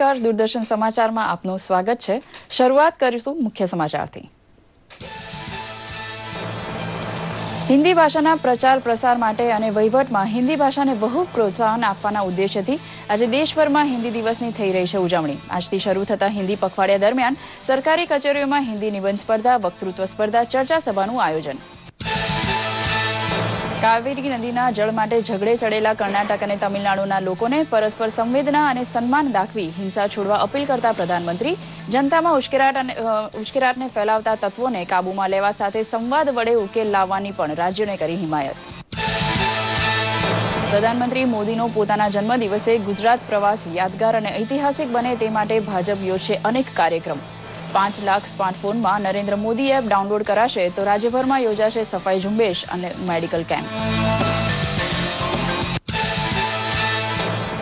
નમસ્કાર. દૂરદર્શન સમાચારમાં આપનું સ્વાગત છે. શરૂઆત કરીશું મુખ્ય સમાચારથી. હિન્દી ભાષાના પ્રચાર પ્રસાર માટે અને વહીવટમાં હિન્દી ભાષાને બહુ પ્રોત્સાહન આપવાના ઉદ્દેશ્યથી આજે દેશભરમાં હિન્દી દિવસની થઈ રહી છે ઉજવણી. આજથી શરૂ થતા હિન્દી પખવાડિયા દરમિયાન સરકારી કચેરીઓમાં હિન્દી નિબંધ સ્પર્ધા, વક્તૃત્વ સ્પર્ધા, ચર્ચા સભાનું આયોજન. કાવેરી નદીના જળ માટે ઝઘડે ચડેલા કર્ણાટક અને તમિલનાડુના લોકોને પરસ્પર સંવેદના અને સન્માન દાખવી હિંસા છોડવા અપીલ કરતા પ્રધાનમંત્રી, જનતામાં ઉશ્કેરાટ અને ઉશ્કેરાટને ફેલાવતા તત્વોને કાબૂમાં લેવા સાથે સંવાદ વડે ઉકેલ લાવવાની પણ રાજ્યોને કરી હિમાયત. પ્રધાનમંત્રી મોદીનો પોતાના જન્મદિવસે ગુજરાત પ્રવાસ યાદગાર અને ઐતિહાસિક બને તે માટે ભાજપ યોજશે અનેક કાર્યક્રમ. પાંચ લાખ સ્માર્ટફોનમાં નરેન્દ્ર મોદી એપ ડાઉનલોડ કરાશે તો રાજ્યભરમાં યોજાશે સફાઈ ઝુંબેશ અને મેડિકલ કેમ્પ.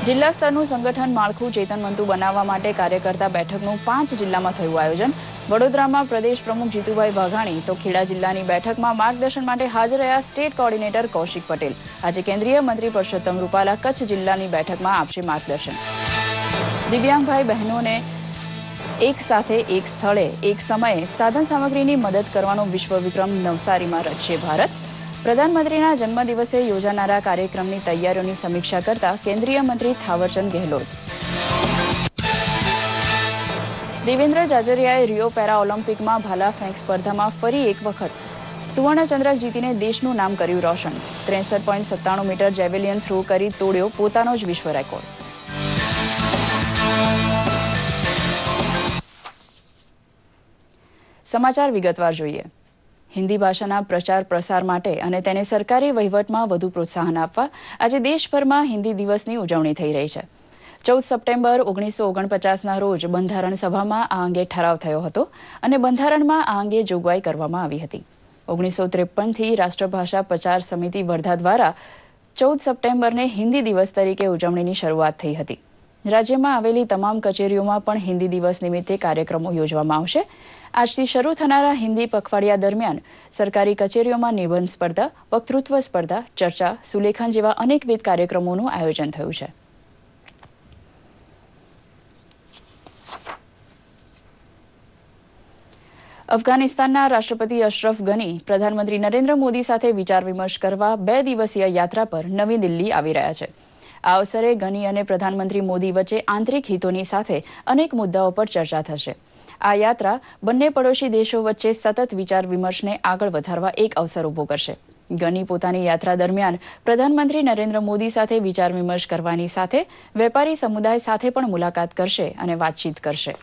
જિલ્લા સ્તરનું સંગઠન માળખું ચેતનવંતુ બનાવવા માટે કાર્યકર્તા બેઠકનું પાંચ જિલ્લામાં થયું આયોજન. વડોદરામાં પ્રદેશ પ્રમુખ જીતુભાઈ વાઘાણી તો ખેડા જિલ્લાની બેઠકમાં માર્ગદર્શન માટે હાજર રહ્યા સ્ટેટ કોર્ડિનેટર કૌશિક પટેલ. આજે કેન્દ્રીય મંત્રી પરષોત્તમ રૂપાલા કચ્છ જિલ્લાની બેઠકમાં આપશે માર્ગદર્શન. દિવ્યાંગભાઈ બહેનોને એક સાથે એક સ્થળે, એક સમયે સાધન સામગ્રીની મદદ કરવાનો વિશ્વ વિક્રમ નવસારીમાં રચશે ભારત. પ્રધાનમંત્રીના જન્મદિવસે યોજાનારા કાર્યક્રમની તૈયારીઓની સમીક્ષા કરતા કેન્દ્રીય મંત્રી થાવરચંદ ગેહલોત. દેવેન્દ્ર જાજરિયાએ રિયો પેરા ઓલિમ્પિકમાં ભાલા ફેંક સ્પર્ધામાં ફરી એક વખત સુવર્ણચંદ્રક જીતીને દેશનું નામ કર્યું રોશન. ત્રેસઠ પોઈન્ટ સત્તાણું મીટર જેવેલિયન થ્રો કરી તોડ્યો પોતાનો જ વિશ્વ રેકોર્ડ. સમાચાર વિગતવાર જોઈએ. હિન્દી ભાષાના પ્રચાર પ્રસાર માટે અને તેને સરકારી વહીવટમાં વધુ પ્રોત્સાહન આપવા આજે દેશભરમાં હિન્દી દિવસની ઉજવણી થઈ રહી છે. ચૌદ સપ્ટેમ્બર ઓગણીસો ઓગણપચાસના રોજ બંધારણ સભામાં આ અંગે ઠરાવ થયો હતો અને બંધારણમાં આ અંગે જોગવાઈ કરવામાં આવી હતી. ઓગણીસો ત્રેપનથી રાષ્ટ્રભાષા પ્રચાર સમિતિ વર્ધા દ્વારા ચૌદ સપ્ટેમ્બરને હિન્દી દિવસ તરીકે ઉજવણીની શરૂઆત થઈ હતી. રાજ્યમાં આવેલી તમામ કચેરીઓમાં પણ હિન્દી દિવસ નિમિત્તે કાર્યક્રમો યોજવામાં આવશે. આજથી શરૂ થનારા હિન્દી પખવાડિયા દરમિયાન સરકારી કચેરીઓમાં નિબંધ સ્પર્ધા, વક્તૃત્વ સ્પર્ધા, ચર્ચા, સુલેખન જેવા અનેકવિધ કાર્યક્રમોનું આયોજન થયું છે. અફઘાનિસ્તાનના રાષ્ટ્રપતિ અશરફ ગની પ્રધાનમંત્રી નરેન્દ્ર મોદી સાથે વિચાર વિમર્શ કરવા બે દિવસીય યાત્રા પર નવી દિલ્હી આવી રહ્યા છે. આ અવસરે ગની અને પ્રધાનમંત્રી મોદી વચ્ચે આંતરિક હિતોની સાથે અનેક મુદ્દાઓ પર ચર્ચા થશે. આ યાત્રા બંને પડોશી દેશો વચ્ચે સતત વિચાર વિમર્શને આગળ વધારવા એક અવસર ઊભો કરશે. ગની પોતાની યાત્રા દરમિયાન પ્રધાનમંત્રી નરેન્દ્ર મોદી સાથે વિચાર વિમર્શ કરવાની સાથે વેપારી સમુદાય સાથે પણ મુલાકાત કરશે અને વાતચીત કરશે.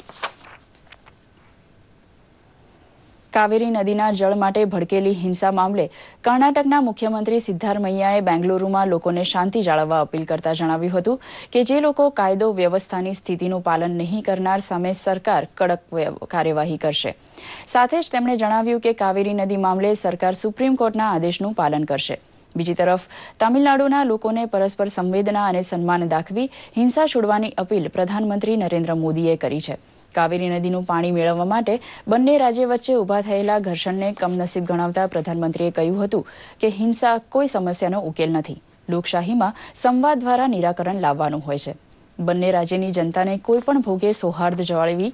કાવેરી નદીના જળ માટે ભડકેલી હિંસા મામલે કર્ણાટકના મુખ્યમંત્રી સિદ્ધારમૈયાએ બેંગલુરુમાં લોકોને શાંતિ જાળવવા અપીલ કરતા જણાવ્યું હતું કે જે લોકો કાયદો વ્યવસ્થાની સ્થિતિનું પાલન નહીં કરનાર સામે સરકાર કડક કાર્યવાહી કરશે. સાથે જ તેમણે જણાવ્યું કે કાવેરી નદી મામલે સરકાર સુપ્રીમ કોર્ટના આદેશનું પાલન કરશે. બીજી તરફ, તામિલનાડુના લોકોને પરસ્પર સંવેદના અને સન્માન દાખવી હિંસા છોડવાની અપીલ પ્રધાનમંત્રી નરેન્દ્ર મોદીએ કરી છે. કાવેરી નદીનું પાણી મેળવવા માટે બંને રાજ્ય વચ્ચે ઊભા થયેલા ઘર્ષણને કમનસીબ ગણાવતા પ્રધાનમંત્રીએ કહ્યું હતું કે હિંસા કોઈ સમસ્યાનો ઉકેલ નથી. લોકશાહીમાં સંવાદ દ્વારા નિરાકરણ લાવવાનું હોય છે. બંને રાજ્યની જનતાને કોઈ પણ ભોગે સૌહાર્દ જાળવી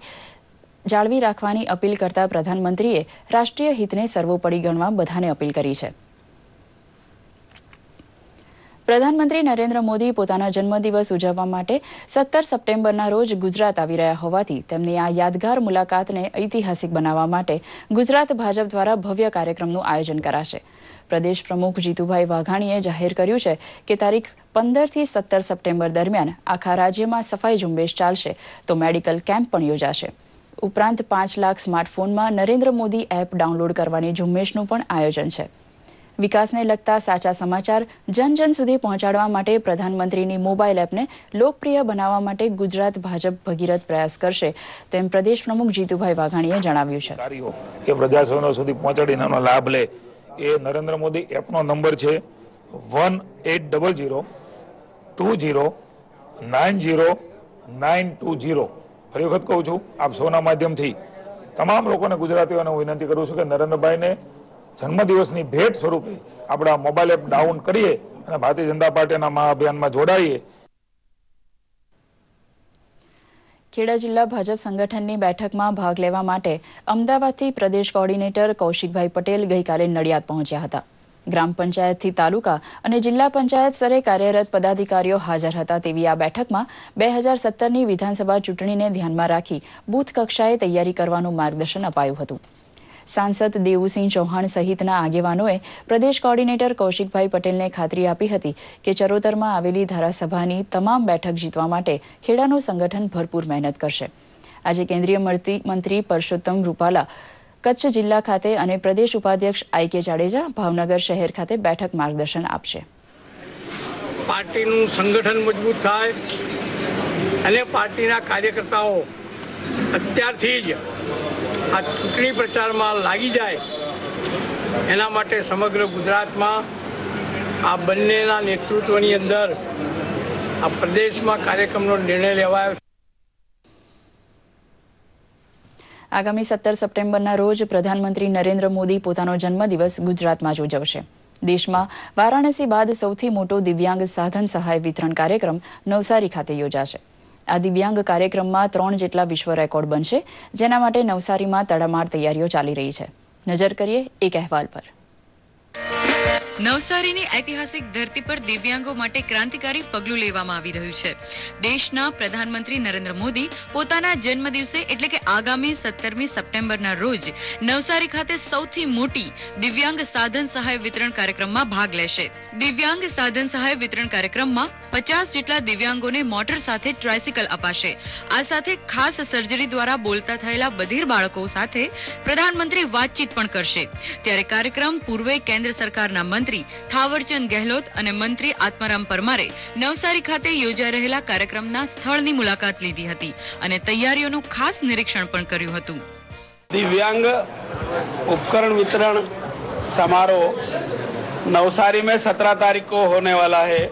જાળવી રાખવાની અપીલ કરતા પ્રધાનમંત્રીએ રાષ્ટ્રીય હિતને સર્વોપરી ગણવા બધાને અપીલ કરી છે. પ્રધાનમંત્રી નરેન્દ્ર મોદી પોતાના જન્મદિવસ ઉજવવા માટે સત્તર સપ્ટેમ્બરના રોજ ગુજરાત આવી રહ્યા હોવાથી તેમની આ યાદગાર મુલાકાતને ઐતિહાસિક બનાવવા માટે ગુજરાત ભાજપ દ્વારા ભવ્ય કાર્યક્રમનું આયોજન કરાશે. પ્રદેશ પ્રમુખ જીતુભાઈ વાઘાણીએ જાહેર કર્યું છે કે તારીખ પંદરથી સત્તર સપ્ટેમ્બર દરમિયાન આખા રાજ્યમાં સફાઈ ઝુંબેશ ચાલશે તો મેડિકલ કેમ્પ પણ યોજાશે. ઉપરાંત પાંચ લાખ સ્માર્ટફોનમાં નરેન્દ્ર મોદી એપ ડાઉનલોડ કરવાની ઝુંબેશનું પણ આયોજન છે. વિકાસને લગતા સાચા સમાચાર જન જન સુધી પહોંચાડવા માટે પ્રધાનમંત્રીની મોબાઈલ એપને લોકપ્રિય બનાવવા માટે ગુજરાત ભાજપ ભગીરથ પ્રયાસ કરશે, તેમ પ્રદેશ પ્રમુખ જીતુભાઈ વાઘાણીએ જણાવ્યું છે. કે પ્રજાસનો સુધી પહોંચાડીને એનો લાભ લે, એ નરેન્દ્ર મોદી એપનો નંબર છે one eight double zero two zero nine zero nine two zero ફરી વખત કહું છું, આપ સૌના માધ્યમથી તમામ લોકોને ગુજરાતીઓને હું વિનંતી કરું છું કે નરેન્દ્રભાઈને જન્મદિવસની ભેટ સ્વરૂપે આપણા મોબાઈલ એપ ડાઉન કરીએ અને ભારતીય જનતા પાર્ટીના મહાઅભિયાનમાં જોડાઈએ. ખેડા જિલ્લા ભાજપ સંગઠનની બેઠકમાં ભાગ લેવા માટે અમદાવાદથી પ્રદેશ કોઓર્ડિનેટર કૌશિકભાઈ પટેલ ગઈકાલે નડિયાદ પહોંચ્યા હતા. ગ્રામ પંચાયતથી તાલુકા અને જિલ્લા પંચાયત સ્તરે કાર્યરત પદાધિકારીઓ હાજર હતા તેવી આ બેઠકમાં બે હજાર સત્તરની વિધાનસભા ચૂંટણીને ધ્યાનમાં રાખી બૂથ કક્ષાએ તૈયારી કરવાનું માર્ગદર્શન અપાયું હતું. સાંસદ દેવુસિંહ ચૌહાણ સહિતના આગેવાનોએ પ્રદેશ કોઓર્ડિનેટર કૌશિકભાઈ પટેલને ખાતરી આપી હતી કે ચરોતરમાં આવેલી ધારાસભાની તમામ બેઠક જીતવા માટે ખેડાનું સંગઠન ભરપૂર મહેનત કરશે. આજે કેન્દ્રીય મંત્રી પરસોત્તમ રૂપાલા કચ્છ જિલ્લા ખાતે અને પ્રદેશ ઉપાધ્યક્ષ આઈ કે જાડેજા ભાવનગર શહેર ખાતે બેઠક માર્ગદર્શન આપશે. પાર્ટીનું સંગઠન મજબૂત થાય અને પાર્ટીના કાર્યકર્તાઓ અત્યારથી જ આ ચૂંટણી પ્રચારમાં લાગી જાય, એના માટે સમગ્ર ગુજરાતમાં આ બંનેના નેતૃત્વની અંદર આ પ્રદેશમાં કાર્યક્રમનો નિર્ણય લેવાયો આગામી સત્તર સપ્ટેમ્બરના રોજ પ્રધાનમંત્રી નરેન્દ્ર મોદી પોતાનો જન્મદિવસ ગુજરાતમાં જ ઉજવશે. દેશમાં વારાણસી બાદ સૌથી મોટો દિવ્યાંગ સાધન સહાય વિતરણ કાર્યક્રમ નવસારી ખાતે યોજાશે. આ દિવ્યાંગ કાર્યક્રમમાં ત્રણ જેટલા વિશ્વ રેકોર્ડ બનશે, જેના માટે નવસારીમાં તડામાર તૈયારીઓ ચાલી રહી છે. નજર કરીએ એક અહેવાલ પર. નવસારીની ઐતિહાસિક ધરતી પર દિવ્યાંગો માટે ક્રાંતિકારી પગલું લેવામાં આવી રહ્યું છે. દેશના પ્રધાનમંત્રી નરેન્દ્ર મોદી પોતાના જન્મદિવસે એટલે કે આગામી સત્તરમી સપ્ટેમ્બરના રોજ નવસારી ખાતે સૌથી મોટી દિવ્યાંગ સાધન સહાય વિતરણ કાર્યક્રમમાં ભાગ લેશે. દિવ્યાંગ સાધન સહાય વિતરણ કાર્યક્રમમાં પચાસ જેટલા દિવ્યાંગોને મોટર સાથે ટ્રાયસિકલ અપાશે આ સાથે ખાસ સર્જરી દ્વારા બોલતા થયેલા બધીર બાળકો સાથે પ્રધાનમંત્રી વાતચીત પણ કરશે ત્યારે કાર્યક્રમ પૂર્વે કેન્દ્ર સરકારના મંત્રી થાવરચંદ ગેહલોત અને મંત્રી આત્મારામ પરમારે નવસારી ખાતે યોજાઈ રહેલા કાર્યક્રમના સ્થળની મુલાકાત લીધી હતી અને તૈયારીઓનું ખાસ નિરીક્ષણ પણ કર્યું હતું दिव्यांग उपकरण वितरण समारोह नवसारी में सत्रह तारीख को होने वाला है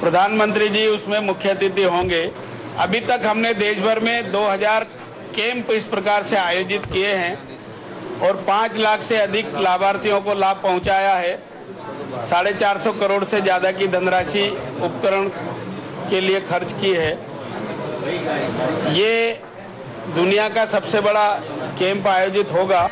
प्रधानमंत्री जी उसमें मुख्य अतिथि होंगे। अभी तक हमने देश भर में 2000 कैंप इस प्रकार से आयोजित किए हैं और पाँच लाख से अधिक लाभार्थियों को लाभ पहुँचाया है। साढ़े चार सौ करोड़ से ज़्यादा की धनराशि उपकरण के लिए खर्च की है। ये दुनिया का सबसे बड़ा कैंप आयोजित होगा।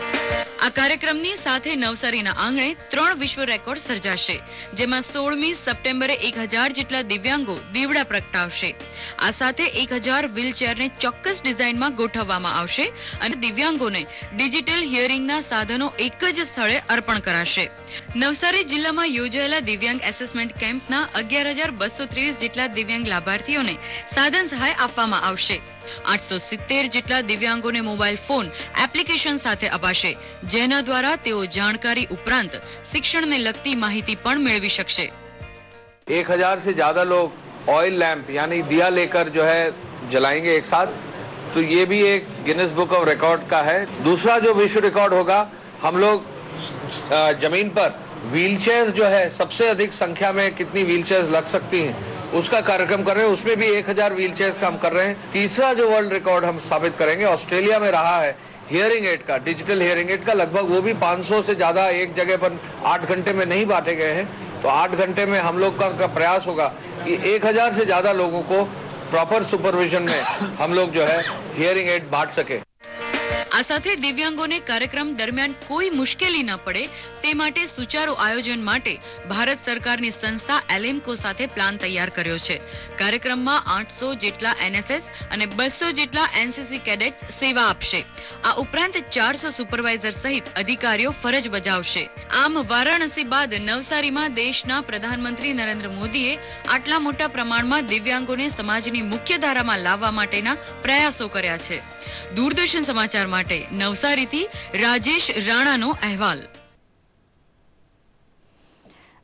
આ કાર્યક્રમની સાથે નવસારીના આંગણે ત્રણ વિશ્વ રેકોર્ડ સર્જાશે, જેમાં સોળમી સપ્ટેમ્બરે એક હજાર જેટલા દિવ્યાંગો દીવડા પ્રગટાવશે. આ સાથે એક હજાર વ્હીલચેરને ચોક્કસ ડિઝાઇનમાં ગોઠવવામાં આવશે અને દિવ્યાંગોને ડિજિટલ હિયરિંગના સાધનો એક જ સ્થળે અર્પણ કરાશે. નવસારી જિલ્લામાં યોજાયેલા દિવ્યાંગ એસેસમેન્ટ કેમ્પના અગિયાર હજાર બસો ત્રીસ જેટલા દિવ્યાંગ લાભાર્થીઓને સાધન સહાય આપવામાં આવશે. આઠસો સિત્તેર જેટલા દિવ્યાંગોને મોબાઈલ ફોન એપ્લિકેશન સાથે અપાશે જેના દ્વારા તેઓ જાણકારી ઉપરાંત શિક્ષણને લગતી માહિતી પણ મેળવી શકશે एक हजार से ज्यादा लोग ऑयल लैंप यानी दिया लेकर जो है जलाएंगे एक साथ तो ये भी एक गिनेस बुक ऑफ रिकॉर्ड का है दूसरा जो विश्व रिकॉर्ड होगा हम लोग अ, जमीन पर व्हीलचेयर्स जो है सबसे अधिक संख्या में कितनी व्हीलचेयर्स लग सकती हैं उसका कार्यक्रम कर रहे हैं उसमें भी एक हज़ार व्हीलचेयर्स का हम कर रहे हैं। तीसरा जो वर्ल्ड रिकॉर्ड हम साबित करेंगे ऑस्ट्रेलिया में रहा है हियरिंग एड का डिजिटल हियरिंग एड का लगभग वो भी 500 से ज़्यादा एक जगह पर आठ घंटे में नहीं बांटे गए हैं। तो आठ घंटे में हम लोग का, का प्रयास होगा कि एक हज़ार से ज़्यादा लोगों को प्रॉपर सुपरविजन में हम लोग जो है हियरिंग एड बांट सके। આ સાથે દિવ્યાંગોને કાર્યક્રમ દરમિયાન કોઈ મુશ્કેલી ન પડે, તે માટે સુચારુ આયોજન માટે ભારત સરકારની સંસ્થા એલેમ્કો સાથે પ્લાન તૈયાર કર્યો છે. કાર્યક્રમમાં આઠસો જેટલા એનએસએસ અને બસો જેટલા એનસીસી કેડેટ્સ સેવા આપશે. આ ઉપરાંત ચારસો સુપરવાઇઝર સહિત અધિકારીઓ ફરજ બજાવશે. આમ વારાણસી બાદ નવસારીમાં દેશના પ્રધાનમંત્રી નરેન્દ્ર મોદીએ આટલા મોટા પ્રમાણમાં દિવ્યાંગોને સમાજની મુખ્ય ધારામાં લાવવા માટેના પ્રયાસો કર્યા છે. દૂરદર્શન સમાચાર માટે નવસારીથી રાજેશ રાણાનો અહેવાલ.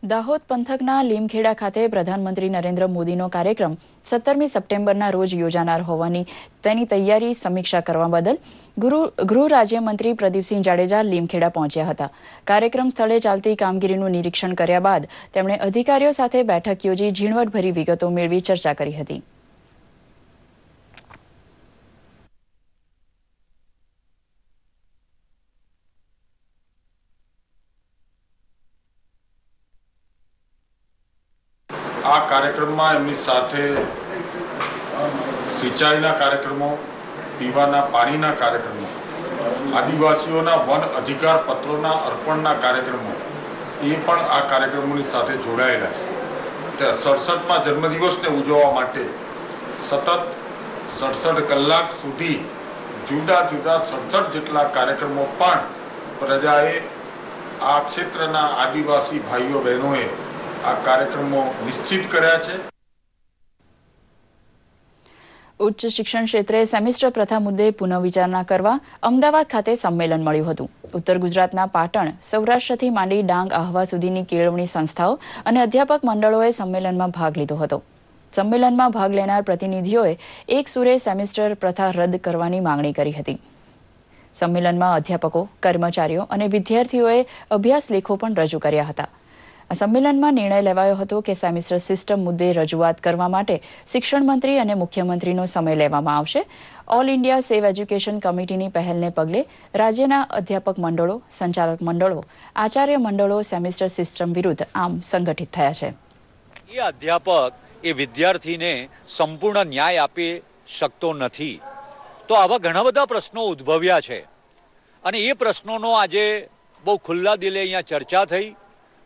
દાહોદ પંથકના લીમખેડા ખાતે પ્રધાનમંત્રી નરેન્દ્ર મોદીનો કાર્યક્રમ સત્તરમી સપ્ટેમ્બરના રોજ યોજાનાર હોવાની તેની તૈયારી સમીક્ષા કરવા બદલ ગૃહ રાજ્યમંત્રી પ્રદીપસિંહ જાડેજા લીમખેડા પહોંચ્યા હતા. કાર્યક્રમ સ્થળે ચાલતી કામગીરીનું નિરીક્ષણ કર્યા બાદ તેમણે અધિકારીઓ સાથે બેઠક યોજી ઝીણવટભરી વિગતો મેળવી ચર્ચા કરી હતી. આ કાર્યક્રમમાં એમની સાથે સિંચાઈના કાર્યક્રમો, પીવાના પાણીના કાર્યક્રમો, આદિવાસીઓના વન અધિકાર પત્રોના અર્પણના કાર્યક્રમો, એ પણ આ કાર્યક્રમોની સાથે જોડાયેલા છે. સડસઠમાં જન્મદિવસને ઉજવવા માટે સતત સડસઠ કલાક સુધી જુદા જુદા સડસઠ જેટલા કાર્યક્રમો પણ પ્રજાએ આ ક્ષેત્રના આદિવાસી ભાઈઓ બહેનોએ આ કાર્યક્રમો નિશ્ચિત કર્યા છે. ઉચ્ચ શિક્ષણ ક્ષેત્રે સેમિસ્ટર પ્રથા મુદ્દે પુનઃવિચારણા કરવા અમદાવાદ ખાતે સંમેલન મળ્યું હતું. ઉત્તર ગુજરાતના પાટણ, સૌરાષ્ટ્રથી માંડી ડાંગ આહવા સુધીની કેળવણી સંસ્થાઓ અને અધ્યાપક મંડળોએ સંમેલનમાં ભાગ લીધો હતો. સંમેલનમાં ભાગ લેનાર પ્રતિનિધિઓએ એક સુરે સેમિસ્ટર પ્રથા રદ કરવાની માંગણી કરી હતી. સંમેલનમાં અધ્યાપકો, કર્મચારીઓ અને વિદ્યાર્થીઓએ અભ્યાસ લેખો પણ રજૂ કર્યા હતા. આ સંમેલનમાં નિર્ણય લેવાયો હતો કે સેમિસ્ટર સિસ્ટમ મુદ્દે રજૂઆત કરવા માટે શિક્ષણ મંત્રી અને મુખ્યમંત્રીનો સમય લેવામાં આવશે. ઓલ ઇન્ડિયા સેવ એજ્યુકેશન કમિટીની પહેલને પગલે રાજ્યના અધ્યાપક મંડળો, સંચાલક મંડળો, આચાર્ય મંડળો સેમિસ્ટર સિસ્ટમ વિરુદ્ધ આમ સંગઠિત થયા છે. એ અધ્યાપક એ વિદ્યાર્થીને સંપૂર્ણ ન્યાય આપી શકતો નથી. તો આવા ઘણા બધા પ્રશ્નો ઉદ્ભવ્યા છે. અને એ પ્રશ્નોનો આજે બહુ ખુલ્લા દિલે અહીંયા ચર્ચા થઈ.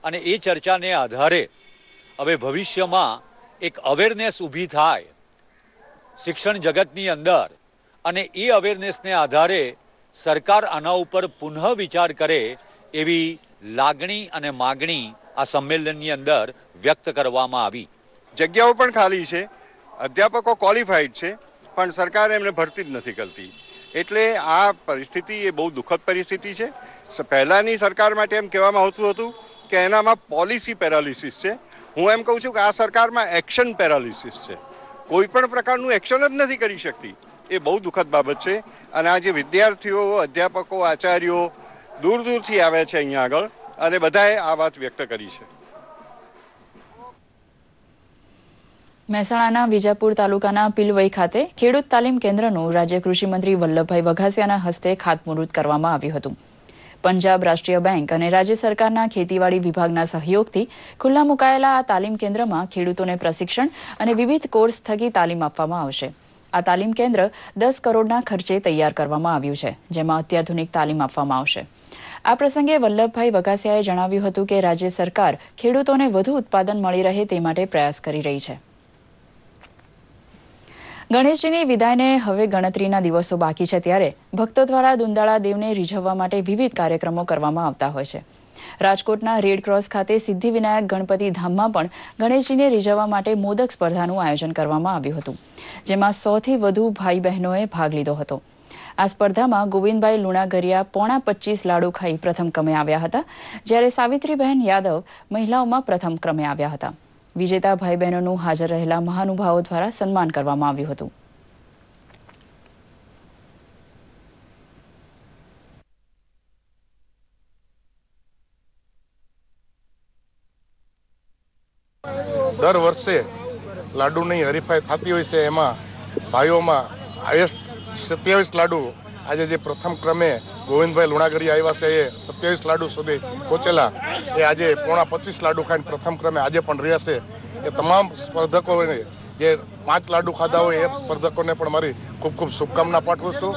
અને એ ચર્ચાને આધારે હવે ભવિષ્યમાં એક અવેરનેસ ઊભી થાય શિક્ષણ જગતની અંદર અને એ અવેરનેસને આધારે સરકાર આના ઉપર પુનઃ વિચાર કરે એવી લાગણી અને માગણી આ સંમેલનની અંદર વ્યક્ત કરવામાં આવી. જગ્યાઓ પણ ખાલી છે, અધ્યાપકો ક્વોલિફાઈડ છે, પણ સરકાર એમને ભરતી જ નથી કરતી. એટલે આ પરિસ્થિતિ એ બહુ દુઃખદ પરિસ્થિતિ છે. પહેલાંની સરકાર માટે એમ કહેવામાં આવતું હતું કે એનામાં પોલિસી પેરાલિસિસ છે. હું એમ કહું છું કે આ સરકારમાં એક્શન પેરાલિસિસ છે. કોઈ પણ પ્રકારનું એક્શન જ નથી કરી શકતી. એ બહુ દુઃખદ બાબત છે. અને આ જે વિદ્યાર્થીઓ, અધ્યાપકો, આચાર્યો દૂર દૂરથી આવે છે અહીંયા આગળ અને બધાએ આ વાત વ્યક્ત કરી છે. મહેસાણાના વિજાપુર તાલુકાના પિલવઈ ખાતે ખેડૂત તાલીમ કેન્દ્રનું રાજ્ય કૃષિમંત્રી વલ્લભભાઈ વઘાસિયાના હસ્તે ખાતમુહૂર્ત કરવામાં આવ્યું હતું. પંજાબ રાષ્ટ્રીય બેંક અને રાજ્ય સરકારના ખેતીવાડી વિભાગના સહયોગથી ખુલ્લા મુકાયેલા આ તાલીમ કેન્દ્રમાં ખેડૂતોને પ્રશિક્ષણ અને વિવિધ કોર્સ થકી તાલીમ આપવામાં આવશે. આ તાલીમ કેન્દ્ર દસ કરોડના ખર્ચે તૈયાર કરવામાં આવ્યું છે, જેમાં અત્યાધુનિક તાલીમ આપવામાં આવશે. આ પ્રસંગે વલ્લભભાઈ વઘાસિયાએ જણાવ્યું હતું કે રાજ્ય સરકાર ખેડૂતોને વધુ ઉત્પાદન મળી રહે તે માટે પ્રયાસ કરી રહી છે. ગણેશજીની વિદાયને હવે ગણતરીના દિવસો બાકી છે ત્યારે ભક્તો દ્વારા દુંદાળા દેવને રીઝવવા માટે વિવિધ કાર્યક્રમો કરવામાં આવતા હોય છે. રાજકોટના રેડક્રોસ ખાતે સિદ્ધિવિનાયક ગણપતિ ધામમાં પણ ગણેશજીને રીઝવવા માટે મોદક સ્પર્ધાનું આયોજન કરવામાં આવ્યું હતું, જેમાં સોથી વધુ ભાઈ બહેનોએ ભાગ લીધો હતો. આ સ્પર્ધામાં ગોવિંદભાઈ લુણાગરિયા પોણા પચીસ લાડુ ખાઈ પ્રથમ ક્રમે આવ્યા હતા, જ્યારે સાવિત્રીબહેન યાદવ મહિલાઓમાં પ્રથમ ક્રમે આવ્યા હતા. વિજેતા ભાઈ બહેનોનું હાજર રહેલા મહાનુભાવો દ્વારા સન્માન કરવામાં આવ્યું હતું. દર વર્ષે લાડુની હરીફાઈ થતી હોય છે, એમાં ભાઈઓમાં હાઈએસ્ટ સત્યાવીસ લાડુ આજે જે પ્રથમ ક્રમે ગોવિંદભાઈ લુણાગરી આવ્યા છે, એ સત્યાવીસ લાડુ સુધી પહોંચેલા. એ આજે પોણા પચીસ લાડુ ખાઈને પ્રથમ ક્રમે આજે પણ રહ્યા છે. એ તમામ સ્પર્ધકોને જે પાંચ લાડુ ખાધા હોય, એ સ્પર્ધકોને પણ મારી ખૂબ ખૂબ શુભકામના પાઠવું છું.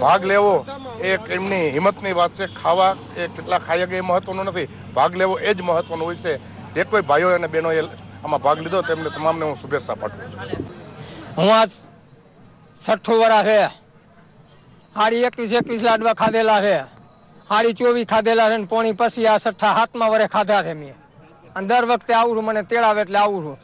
ભાગ લેવો એ એમની હિંમતની વાત છે. ખાવા એ કેટલા ખાઈ ગયા એ મહત્વનું નથી. ભાગ લેવો એ જ મહત્વનું હોય છે. જે કોઈ ભાઈઓ અને બહેનોએ આમાં ભાગ લીધો, તેમને તમામને હું શુભેચ્છા પાઠવું છું. હું આજ છઠ્ઠું વરા છે. હાડી એકવીસ એકવીસ લાડવા ખાધેલા છે હાડી ચોવીસ ખાધેલા છે ને પોણી પછી આ છઠ્ઠા હાથમાં વરે ખાધા છે મેં અને દર વખતે આવું છું મને તેડાવે એટલે આવું છું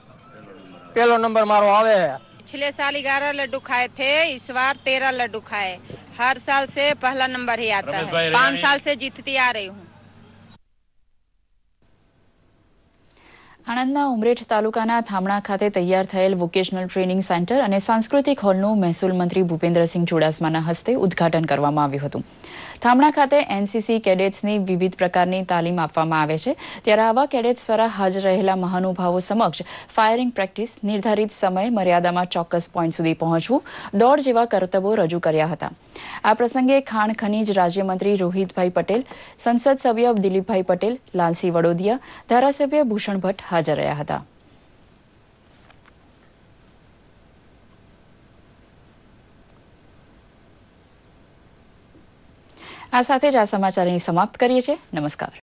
પેલો નંબર મારો આવે છે पिछले साल ग्यारह लड्डू खाए थे इस बार तेरह लड्डू खाए हर साल से पहला नंबर ही आता है पाँच साल से जीतती आ रही हूँ આણંદના ઉમરેઠ તાલુકાના થામણા ખાતે તૈયાર થયેલ વોકેશનલ ટ્રેનિંગ સેન્ટર અને સાંસ્કૃતિક હોલનું મહેસૂલ મંત્રી ભૂપેન્દ્રસિંહ ચુડાસમાના હસ્તે ઉદઘાટન કરવામાં આવ્યું હતું. થામણા ખાતે એનસીસી કેડેટ્સની વિવિધ પ્રકારની તાલીમ આપવામાં આવે છે. ત્યારે આવા કેડેટ્સ દ્વારા હાજર રહેલા મહાનુભાવો સમક્ષ ફાયરિંગ પ્રેક્ટિસ નિર્ધારિત સમય મર્યાદામાં ચોક્કસ પોઈન્ટ સુધી પહોંચવું દોડ જેવા કરતબો રજૂ કર્યા હતા. આ પ્રસંગે ખાણ ખનીજ રાજ્યમંત્રી રોહિતભાઈ પટેલ, સંસદ સભ્ય દિલીપભાઈ પટેલ, લાલસિંહ વડોદિયા, ધારાસભ્ય ભૂષણ ભટ્ટ હાજર રહ્યા હતા. આ સાથે જ આ સમાચાર અહીં સમાપ્ત કરીએ છીએ. નમસ્કાર.